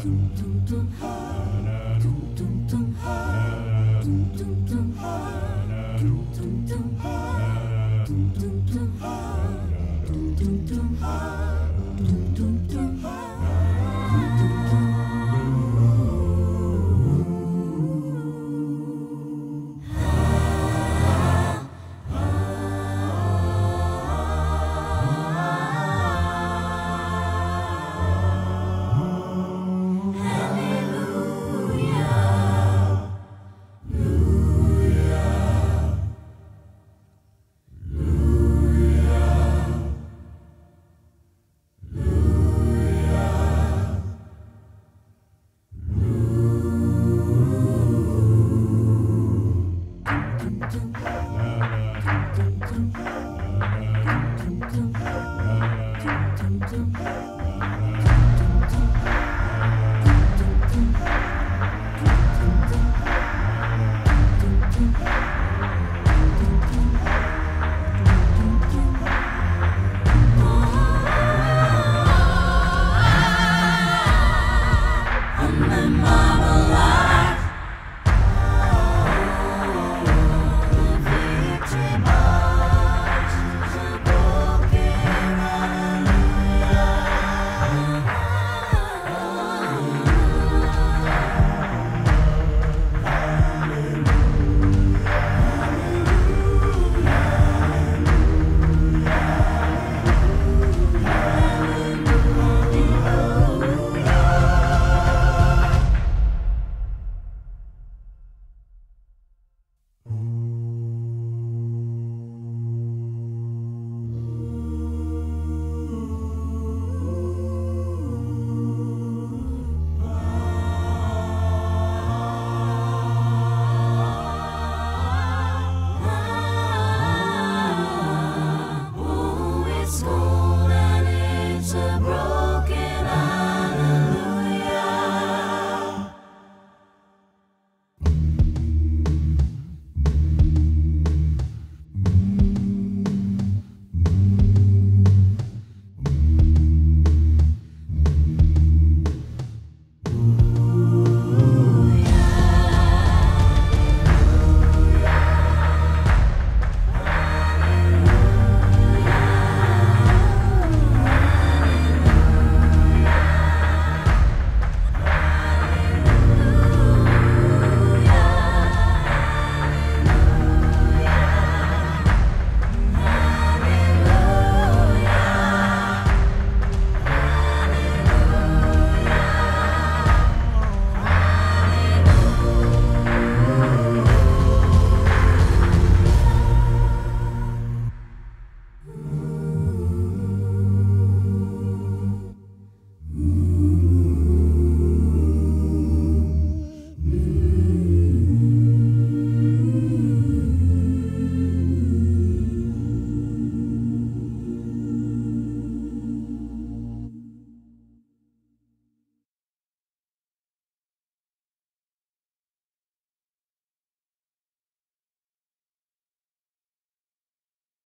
dum dum